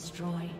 destroyed.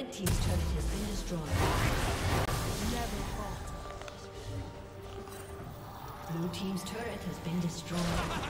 Red team's turret has been destroyed. Never falter. Blue team's turret has been destroyed.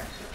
Yes.